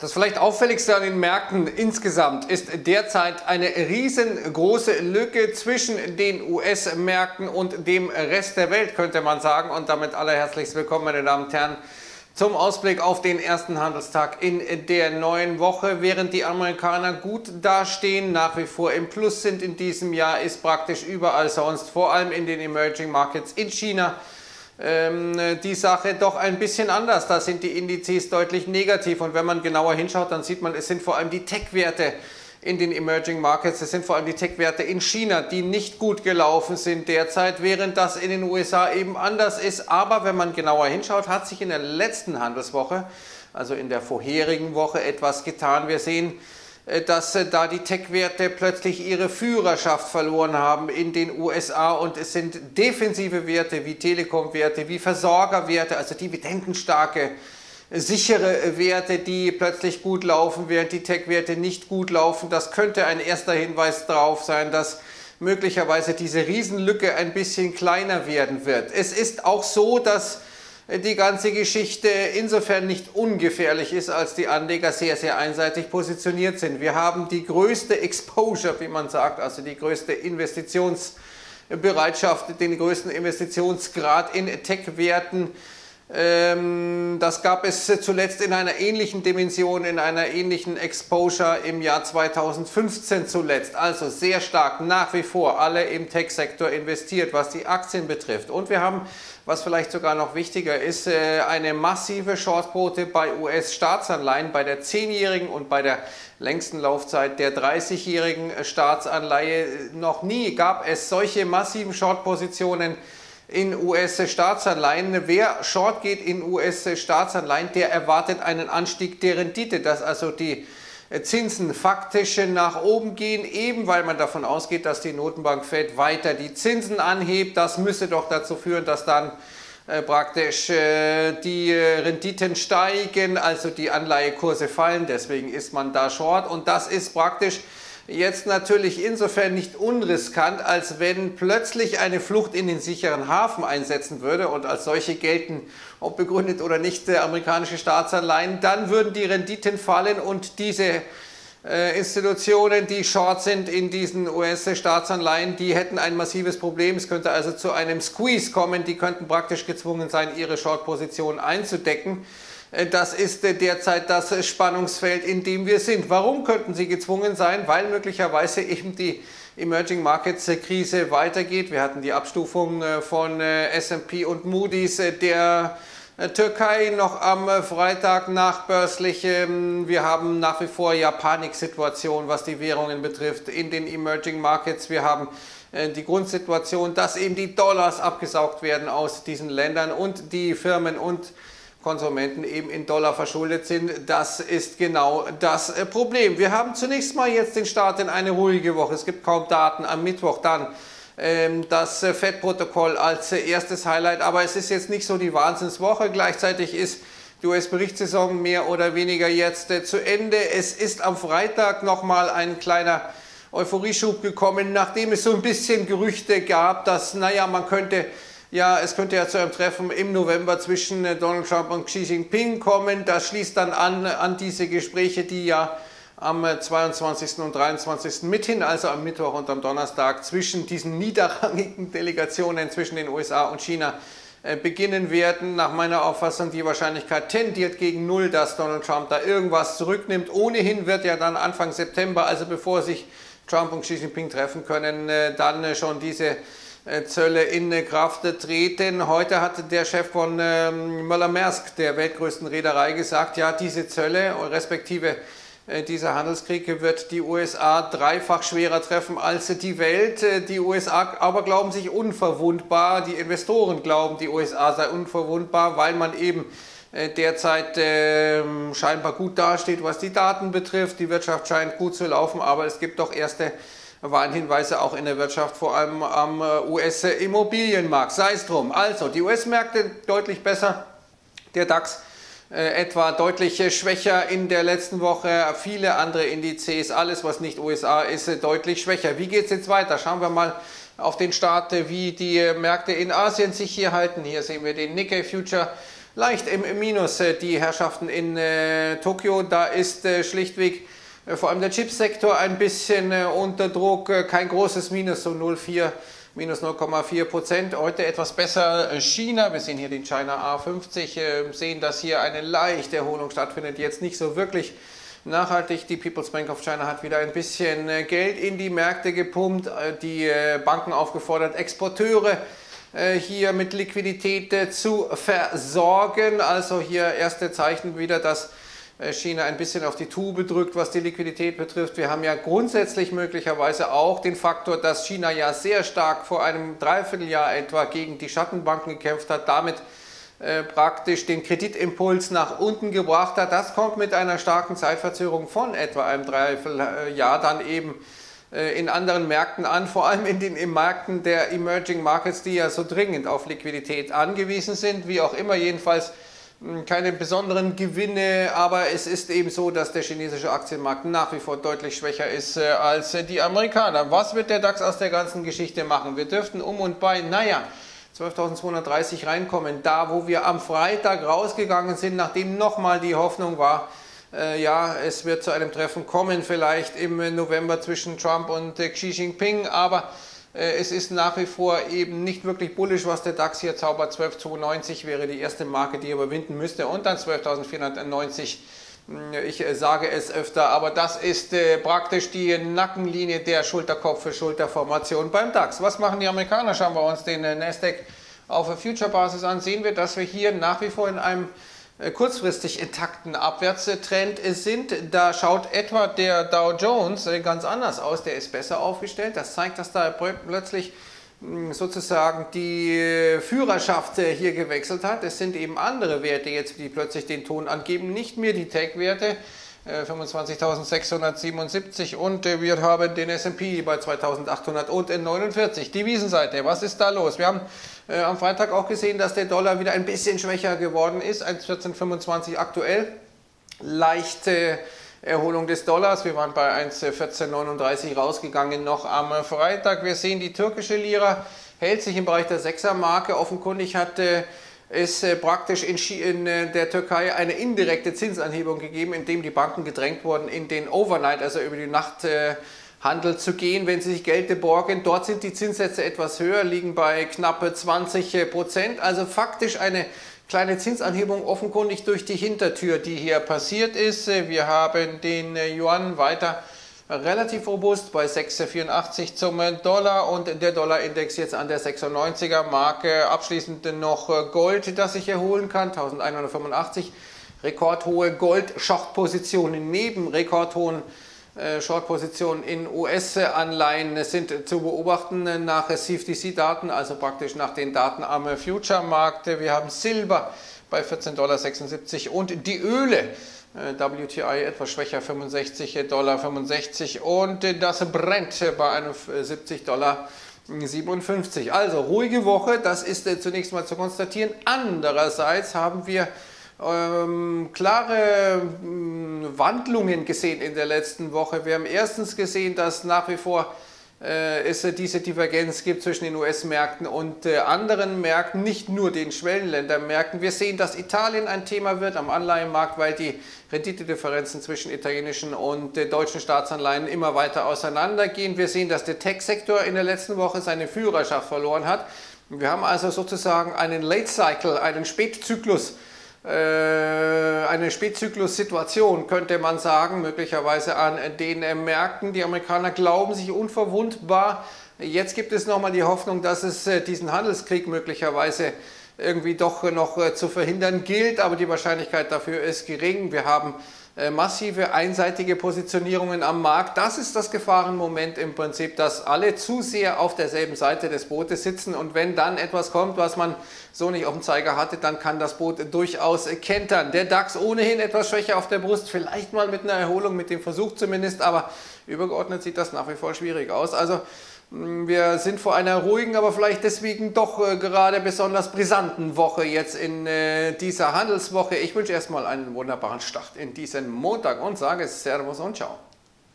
Das vielleicht auffälligste an den Märkten insgesamt ist derzeit eine riesengroße Lücke zwischen den US-Märkten und dem Rest der Welt, könnte man sagen. Und damit allerherzlichst willkommen, meine Damen und Herren, zum Ausblick auf den ersten Handelstag in der neuen Woche. Während die Amerikaner gut dastehen, nach wie vor im Plus sind in diesem Jahr, ist praktisch überall sonst, vor allem in den Emerging Markets in China, die Sache doch ein bisschen anders. Da sind die Indizes deutlich negativ und wenn man genauer hinschaut, dann sieht man, es sind vor allem die Tech-Werte in den Emerging Markets, es sind vor allem die Tech-Werte in China, die nicht gut gelaufen sind derzeit, während das in den USA eben anders ist. Aber wenn man genauer hinschaut, hat sich in der letzten Handelswoche, also in der vorherigen Woche, etwas getan. Wir sehen, dass äh, da die Tech-Werte plötzlich ihre Führerschaft verloren haben in den USA und es sind defensive Werte wie Telekom-Werte, wie Versorgerwerte, also dividendenstarke, sichere Werte, die plötzlich gut laufen, während die Tech-Werte nicht gut laufen. Das könnte ein erster Hinweis darauf sein, dass möglicherweise diese Riesenlücke ein bisschen kleiner werden wird. Es ist auch so, dass die ganze Geschichte insofern nicht ungefährlich ist, als die Anleger sehr, sehr einseitig positioniert sind. Wir haben die größte Exposure, wie man sagt, also die größte Investitionsbereitschaft, den größten Investitionsgrad in Tech-Werten das gab es zuletzt in einer ähnlichen Dimension, in einer ähnlichen Exposure im Jahr 2015 zuletzt. Also sehr stark nach wie vor alle im Tech-Sektor investiert, was die Aktien betrifft. Und wir haben, was vielleicht sogar noch wichtiger ist, äh, eine massive Shortquote bei US-Staatsanleihen, bei der 10-jährigen und bei der längsten Laufzeit der 30-jährigen Staatsanleihe. Noch nie gab es solche massiven Short-Positionen in US-Staatsanleihen. Wer short geht in US-Staatsanleihen, der erwartet einen Anstieg der Rendite, dass also die Zinsen faktisch nach oben gehen, eben weil man davon ausgeht, dass die Notenbank Fed weiter die Zinsen anhebt. Das müsste doch dazu führen, dass dann äh, praktisch äh, die Renditen steigen, also die Anleihekurse fallen. Deswegen ist man da short und das ist praktisch jetzt natürlich insofern nicht unriskant, als wenn plötzlich eine Flucht in den sicheren Hafen einsetzen würde und als solche gelten, ob begründet oder nicht, amerikanische Staatsanleihen, dann würden die Renditen fallen und diese äh, Institutionen, die short sind in diesen US-Staatsanleihen, die hätten ein massives Problem. Es könnte also zu einem Squeeze kommen. Die könnten praktisch gezwungen sein, ihre Short-Position einzudecken. Äh, das ist äh, derzeit das Spannungsfeld, in dem wir sind. Warum könnten sie gezwungen sein? Weil möglicherweise eben die Emerging Markets Krise weitergeht. Wir hatten die Abstufung äh, von S&P und Moody's der Türkei noch am Freitag nachbörslich. Ähm, wir haben nach wie vor ja Paniksituation, was die Währungen betrifft in den Emerging Markets. Wir haben die Grundsituation, dass eben die Dollars abgesaugt werden aus diesen Ländern und die Firmen und Konsumenten eben in Dollar verschuldet sind. Das ist genau das äh, Problem. Wir haben zunächst mal jetzt den Start in eine ruhige Woche. Es gibt kaum Daten am Mittwoch dann ähm, das äh, FED-Protokoll als äh, erstes Highlight, aber es ist jetzt nicht so die Wahnsinnswoche. Gleichzeitig ist die US-Berichtssaison mehr oder weniger jetzt zu Ende. Es ist am Freitag nochmal ein kleiner Euphorieschub gekommen, nachdem es so ein bisschen Gerüchte gab, dass, naja, man könnte ja, es könnte ja zu einem Treffen im November zwischen äh, Donald Trump und Xi Jinping kommen. Das schließt dann an, an diese Gespräche, die ja am 22. Äh, und 23. mithin, also am Mittwoch und am Donnerstag, zwischen diesen niederrangigen Delegationen zwischen den USA und China äh, beginnen werden. Nach meiner Auffassung die Wahrscheinlichkeit tendiert gegen null, dass Donald Trump da irgendwas zurücknimmt. Ohnehin wird ja dann Anfang September, also bevor sich Trump und Xi Jinping treffen können, dann schon diese Zölle in Kraft treten. Heute hat der Chef von ähm, Möller-Maersk, der weltgrößten Reederei, gesagt, ja, diese Zölle, respektive äh, dieser Handelskrieg wird die USA dreifach schwerer treffen als die Welt. Äh, die USA aber glauben sich unverwundbar, die Investoren glauben, die USA sei unverwundbar, weil man eben derzeit äh, scheinbar gut dasteht, was die Daten betrifft. Die Wirtschaft scheint gut zu laufen, aber es gibt doch erste Warnhinweise auch in der Wirtschaft, vor allem am äh, US-Immobilienmarkt. Sei es drum. Also, die US-Märkte deutlich besser. Der DAX äh, etwa deutlich äh, schwächer in der letzten Woche. Viele andere Indizes, alles was nicht USA ist, äh, deutlich schwächer. Wie geht es jetzt weiter? Schauen wir mal auf den Start, wie die Märkte in Asien sich hier halten. Hier sehen wir den Nikkei Future leicht im Minus, die Herrschaften in äh, Tokio. Da ist äh, schlichtweg vor allem der Chipsektor ein bisschen äh, unter Druck, äh, kein großes Minus, so 0,4 minus 0,4 Prozent. Heute etwas besser China. Wir sehen hier den China A50, sehen, dass hier eine leichte Erholung stattfindet. Jetzt nicht so wirklich nachhaltig. Die People's Bank of China hat wieder ein bisschen Geld in die Märkte gepumpt, die Banken aufgefordert, Exporteure hier mit Liquidität zu versorgen. Also hier erste Zeichen wieder, dass äh, China ein bisschen auf die Tube drückt, was die Liquidität betrifft. Wir haben ja grundsätzlich möglicherweise auch den Faktor, dass China ja sehr stark vor einem Dreivierteljahr etwa gegen die Schattenbanken gekämpft hat, damit äh, praktisch den Kreditimpuls nach unten gebracht hat. Das kommt mit einer starken Zeitverzögerung von etwa einem Dreivierteljahr dann eben äh, in anderen Märkten an, vor allem in den in Märkten der Emerging Markets, die ja so dringend auf Liquidität angewiesen sind, wie auch immer jedenfalls keine besonderen Gewinne, aber es ist eben so, dass der chinesische Aktienmarkt nach wie vor deutlich schwächer ist äh, als äh, die Amerikaner. Was wird der DAX aus der ganzen Geschichte machen? Wir dürften um und bei, naja, 12.230 reinkommen, da wo wir am Freitag rausgegangen sind, nachdem nochmal die Hoffnung war, äh, ja, es wird zu einem Treffen kommen, vielleicht im November zwischen Trump und äh, Xi Jinping, aber es ist nach wie vor eben nicht wirklich bullisch, was der DAX hier zaubert. 12,92 wäre die erste Marke, die er überwinden müsste und dann 12.490. Hm, ich äh, sage es öfter, aber das ist äh, praktisch die Nackenlinie der Schulterkopf-Schulterformation beim DAX. Was machen die Amerikaner? Schauen wir uns den Nasdaq auf Future-Basis an, sehen wir, dass wir hier nach wie vor in einem äh, kurzfristig intakten Abwärtstrend sind. Da schaut etwa der Dow Jones äh, ganz anders aus, der ist besser aufgestellt. Das zeigt, dass da plötzlich hm, sozusagen die Führerschaft äh, hier gewechselt hat. Es sind eben andere Werte jetzt, die plötzlich den Ton angeben, nicht mehr die Tech-Werte. 25.677 und wir haben den S&P bei 2.849. Die Wiesenseite, was ist da los? Wir haben äh, am Freitag auch gesehen, dass der Dollar wieder ein bisschen schwächer geworden ist, 1,1425 aktuell. Leichte Erholung des Dollars. Wir waren bei 1,1439 rausgegangen noch am Freitag. Wir sehen, die türkische Lira hält sich im Bereich der 6er Marke. Offenkundig hat es äh, praktisch in, äh, der Türkei eine indirekte Zinsanhebung gegeben, indem die Banken gedrängt wurden, in den Overnight, also über die Nacht Handel zu gehen, wenn sie sich Geld borgen. Dort sind die Zinssätze etwas höher, liegen bei knapp 20 Prozent. Also faktisch eine kleine Zinsanhebung offenkundig durch die Hintertür, die hier passiert ist. Wir haben den Yuan weiter relativ robust bei 6,84 zum Dollar und der Dollarindex jetzt an der 96er Marke. Abschließend noch Gold, das sich erholen kann, 1185. Rekordhohe Gold-Short-Positionen neben rekordhohen äh, Short-Positionen in US-Anleihen sind zu beobachten nach CFTC-Daten, also praktisch nach den Daten am Future-Markt. Wir haben Silber bei 14,76 Dollar und die Öle. Äh, WTI etwas schwächer, 65,65 Dollar und das Brent bei einem 70 Dollar. 57. Also ruhige Woche, das ist äh, zunächst mal zu konstatieren. Andererseits haben wir ähm, klare ähm, Wandlungen gesehen in der letzten Woche. Wir haben erstens gesehen, dass nach wie vor äh, es diese Divergenz gibt zwischen den US-Märkten und äh, anderen Märkten, nicht nur den Schwellenländermärkten. Wir sehen, dass Italien ein Thema wird am Anleihenmarkt, weil die Renditedifferenzen zwischen italienischen und äh, deutschen Staatsanleihen immer weiter auseinandergehen. Wir sehen, dass der Tech-Sektor in der letzten Woche seine Führerschaft verloren hat. Wir haben also sozusagen einen Late Cycle, einen Spätzyklus äh, eine Spätzyklus-Situation, könnte man sagen, möglicherweise an den Märkten. Die Amerikaner glauben sich unverwundbar. Jetzt gibt es nochmal die Hoffnung, dass es äh, diesen Handelskrieg möglicherweise irgendwie doch noch äh, zu verhindern gilt, aber die Wahrscheinlichkeit dafür ist gering. Wir haben äh, massive einseitige Positionierungen am Markt. Das ist das Gefahrenmoment im Prinzip, dass alle zu sehr auf derselben Seite des Bootes sitzen und wenn dann etwas kommt, was man so nicht auf dem Zeiger hatte, dann kann das Boot durchaus kentern. Der DAX ohnehin etwas schwächer auf der Brust, vielleicht mal mit einer Erholung, mit dem Versuch zumindest, aber übergeordnet sieht das nach wie vor schwierig aus. Also wir sind vor einer ruhigen, aber vielleicht deswegen doch äh, gerade besonders brisanten Woche jetzt in äh, dieser Handelswoche. Ich wünsche erstmal einen wunderbaren Start in diesen Montag und sage Servus und Ciao.